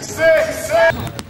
Six, six.